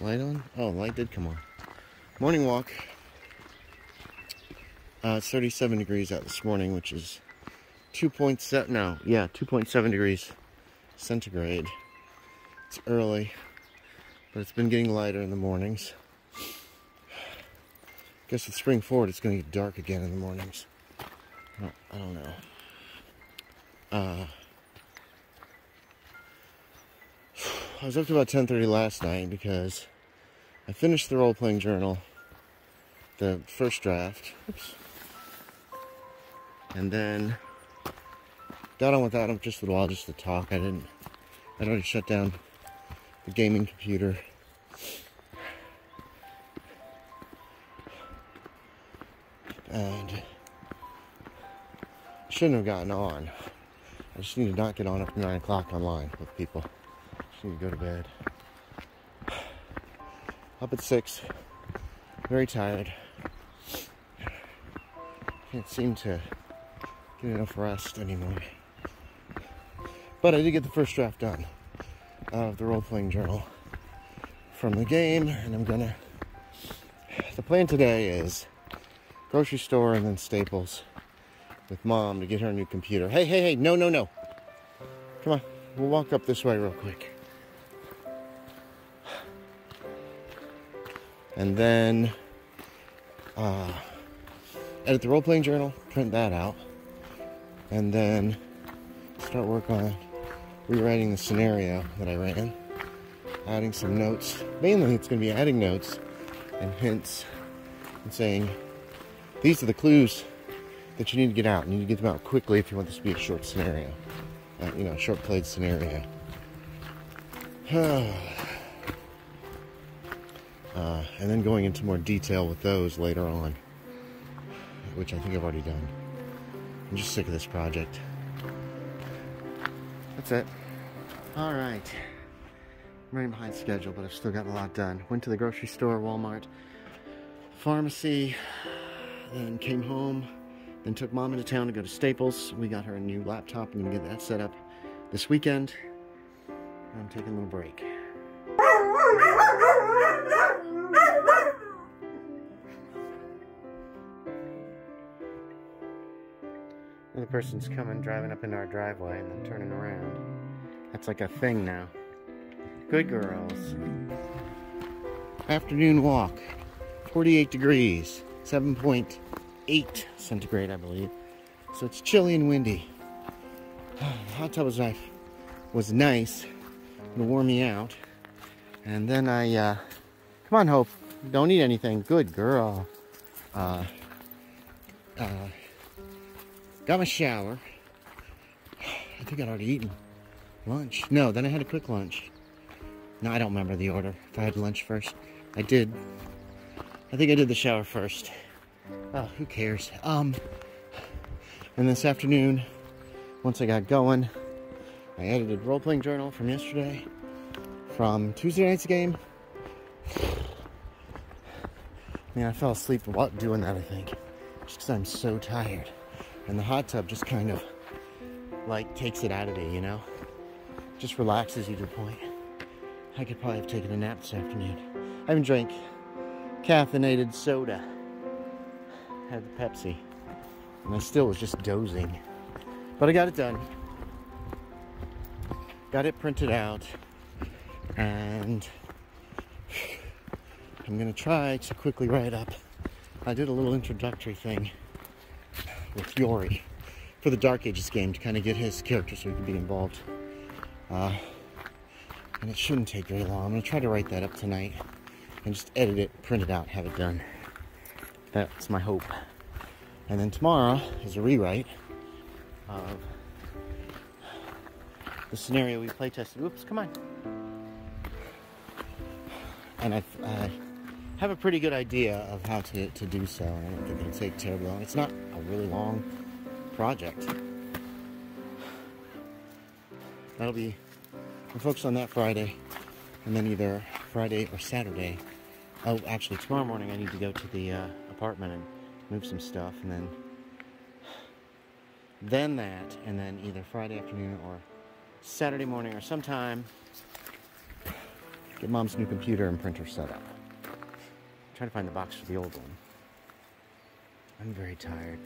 Light on? Oh, light did come on. Morning walk. Uh, it's 37 degrees out this morning, which is 2.7, no, yeah, 2.7 degrees centigrade. It's early, but it's been getting lighter in the mornings. Guess with spring forward, it's going to get dark again in the mornings. I don't, I don't know. Uh, I was up to about 10:30 last night because I finished the role-playing journal, the first draft. Oops. And then got on with that just a little while just to talk. I didn't. I'd already shut down the gaming computer. And shouldn't have gotten on. I just need to not get on after 9 o'clock online with people. Just need to go to bed. Up at 6. Very tired. Can't seem to get enough rest anymore. But I did get the first draft done of the role playing journal from the game, and I'm gonna. The plan today is grocery store and then Staples with mom to get her a new computer. Hey, hey, hey, no, no, no. Come on, we'll walk up this way real quick. And then uh, edit the role playing journal, print that out, and then start work on rewriting the scenario that I ran, adding some notes. Mainly, it's going to be adding notes and hints and saying these are the clues that you need to get out. And you need to get them out quickly if you want this to be a short scenario, uh, you know, short played scenario. Uh, and then going into more detail with those later on, which I think I've already done. I'm just sick of this project. That's it. All right. I'm running behind schedule, but I've still got a lot done. Went to the grocery store, Walmart, pharmacy, then came home, then took mom into town to go to Staples. We got her a new laptop. I'm gonna get that set up this weekend. I'm taking a little break. Another person's coming, driving up into our driveway and then turning around. That's like a thing now. Good girls. Afternoon walk. 48 degrees. 7.8 centigrade, I believe. So it's chilly and windy. hot tub was nice. Was nice. It'll warm me out. And then I, uh, come on, Hope. Don't eat anything. Good girl. Uh, uh, got my shower. I think I'd already eaten lunch. No, then I had a quick lunch. No, I don't remember the order. If I had lunch first, I did. I think I did the shower first. Oh, who cares? Um, and this afternoon, once I got going, I edited role-playing journal from yesterday, from Tuesday night's game. Man, I fell asleep while doing that, I think. Just because I'm so tired. And the hot tub just kind of, like, takes it out of you, you know? Just relaxes you to a point. I could probably have taken a nap this afternoon. I haven't drank caffeinated soda. Had the Pepsi. And I still was just dozing. But I got it done. Got it printed out. And I'm to try to quickly write up. I did a little introductory thing with Yori for the Dark Ages game to kind of get his character so he can be involved. Uh, and it shouldn't take very long. I'm going to try to write that up tonight and just edit it, print it out, have it done. That's my hope. And then tomorrow is a rewrite of the scenario we play tested. Oops, come on. And I uh, have a pretty good idea of how to, to do so. I don't think it'll take terribly long. It's not a really long project. That'll be, I'm focused on that Friday. And then either Friday or Saturday. Oh, actually, tomorrow morning I need to go to the uh, apartment and move some stuff. And then, then that. And then either Friday afternoon or Saturday morning or sometime get mom's new computer and printer set up. Trying to find the box for the old one. I'm very tired.